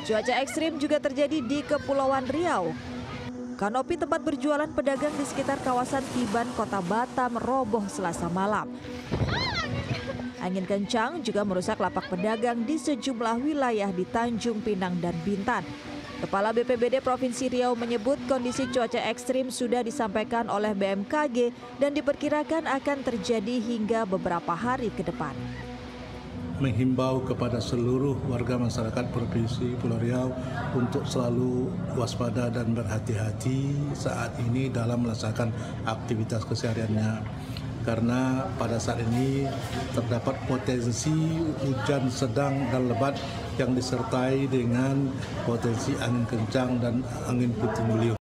Cuaca ekstrim juga terjadi di Kepulauan Riau. Kanopi tempat berjualan pedagang di sekitar kawasan Tiban, Kota Batam roboh selasa malam. Angin kencang juga merusak lapak pedagang di sejumlah wilayah di Tanjung Pinang dan Bintan. Kepala BPBD Provinsi Riau menyebut kondisi cuaca ekstrim sudah disampaikan oleh BMKG dan diperkirakan akan terjadi hingga beberapa hari ke depan. Menghimbau kepada seluruh warga masyarakat Provinsi Pulau Riau untuk selalu waspada dan berhati-hati saat ini dalam melaksanakan aktivitas kesehariannya karena pada saat ini terdapat potensi hujan sedang dan lebat yang disertai dengan potensi angin kencang dan angin puting beliung.